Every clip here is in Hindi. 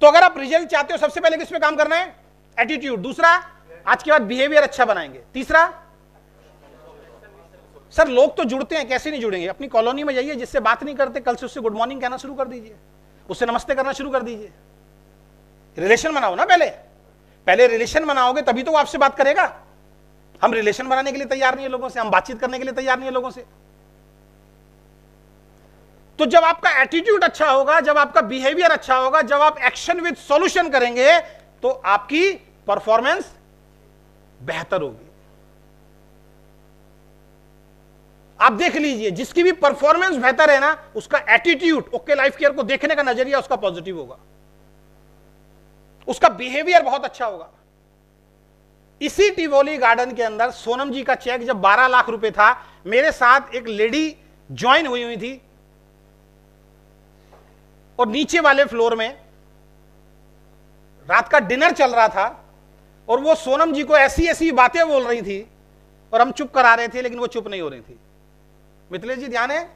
तो अगर आप रिज़ल्ट चाहते हो, सबसे पहले किस पे काम करना है? एटीट्यूड दूसरा, आज के बाद बिहेवियर अच्छा बनाएँगे। तीसरा, सर, लोग तो जुड़ते हैं, कैसे नहीं जुड़ेंगे? अपनी कॉलोनी में जाइए, जिससे बात नहीं करते, कल से उससे गुड मॉर्निंग कहना शुरू कर दीजिए। उससे नमस्ते करना शुरू कर दीजिए। रिलेशन बनाओ ना पहले। पहले रिलेशन बनाओगे, तभी तो वो आपसे बात करेगा। हम रिलेशन बनाने के लिए तैयार नहीं है लोगों से, हम बातचीत करने के लिए तैयार नहीं है लोगों से। तो जब आपका एटीट्यूड अच्छा होगा, जब आपका बिहेवियर अच्छा होगा, जब आप एक्शन विद सॉल्यूशन करेंगे तो आपकी परफॉर्मेंस बेहतर होगी। आप देख लीजिए, जिसकी भी परफॉर्मेंस बेहतर है ना, उसका एटीट्यूड ओके लाइफ केयर को देखने का नज़रिया उसका पॉजिटिव होगा। उसका बिहेवियर बहुत अच्छा होगा। इसी टिवोली गार्डन के अंदर सोनम जी का चेक जब 12 लाख रुपए था, मेरे साथ एक लेडी ज्वाइन हुई हुई थी और नीचे वाले फ्लोर में रात का डिनर चल रहा था और वो सोनम जी को ऐसी ऐसी बातें बोल रही थी और हम चुप करा रहे थे, लेकिन वो चुप नहीं हो रही थी। मिथिलेश जी, ध्यान है?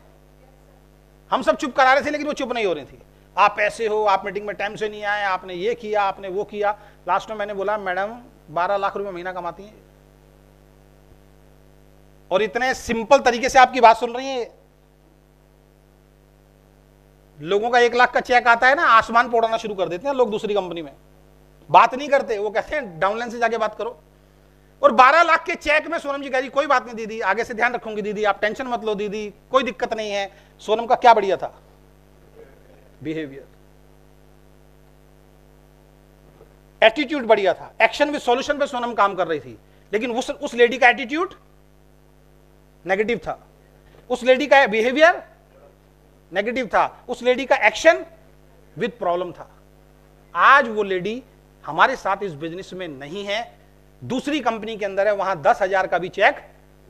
हम सब चुप करा रहे थे, लेकिन वो चुप नहीं हो रही थी। आप ऐसे हो, आप मीटिंग में टाइम से नहीं आए, आपने ये किया, आपने वो किया। लास्ट में मैंने बोला, मैडम, बारह लाख रुपए महीना कमाती हैं। और इतने सिंपल तरीके से आपकी बात सुन रही है। लोगों का एक लाख का चेक आता है ना, आसमान पोड़ाना शुरू कर देते हैं लोग दूसरी कंपनी में। बात नहीं करते, वो कहते हैं डाउनलाइन से जाके बात करो। और 12 लाख के चेक में सोनम जी कह रही, कोई बात नहीं दीदी, आगे से ध्यान रखूँगी दीदी, आप टेंशन मत लो दीदी, कोई दिक्कत नहीं है। सोनम का क्या बढ़िया था? बिहेवियर एटीट्यूड बढ़िया था। एक्शन विद सॉल्यूशन पे सोनम काम कर रही थी। लेकिन उस उस लेडी का एटीट्यूड नेगेटिव था। उस लेडी का बिहेवियर नेगेटिव था। उस लेडी का एक्शन विद प्रॉब्लम था। आज वो लेडी हमारे साथ इस बिज़नेस में नहीं है। दूसरी कंपनी के अंदर है, वहाँ दस हज़ार का भी चेक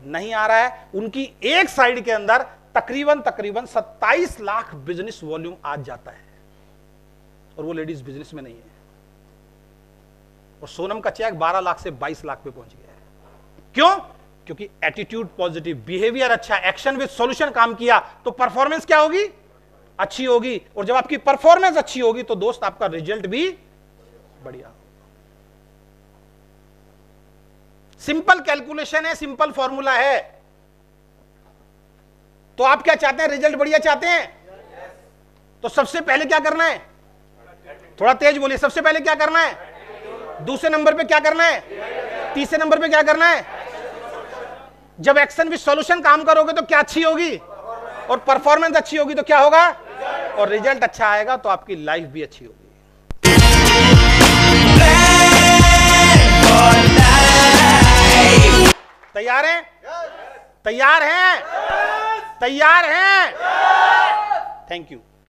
नहीं आ रहा है। उनकी एक साइड के अंदर तकरीबन तकरीबन 27 लाख बिज़नेस वॉल्यूम आज जाता है। और वो लेडीज़ बिज़नेस में नहीं है। और सोनम का चेक 12 लाख से 22 लाख पे पहुँच गया है। क्यों? क्योंकि एटीट्यूड पॉजिटिव बिहेवियर अच्छा एक्शन विद सॉल्यूशन काम किया तो परफॉर्मेंस क्या होगी? अच्छी होगी। और जब आपकी परफॉर्मेंस अच्छी होगी तो दोस्त, आपका रिज़ल्ट भी बढ़िया। सिंपल कैलकुलेशन है सिंपल फॉर्मूला है। तो आप क्या चाहते हैं? रिज़ल्ट बढ़िया चाहते हैं? तो सबसे पहले क्या करना है? थोड़ा तेज बोलिए, सबसे पहले क्या करना है? दूसरे नंबर पे क्या करना है? तीसरे नंबर पे क्या करना है? जब एक्शन विद सॉल्यूशन काम करोगे तो क्या अच्छी होगी? और परफॉर्मेंस अच्छी होगी तो क्या होगा? और रिज़ल्ट अच्छा आएगा तो आपकी लाइफ भी अच्छी होगी। तैयार हैं? तैयार हैं? तैयार हैं? Thank you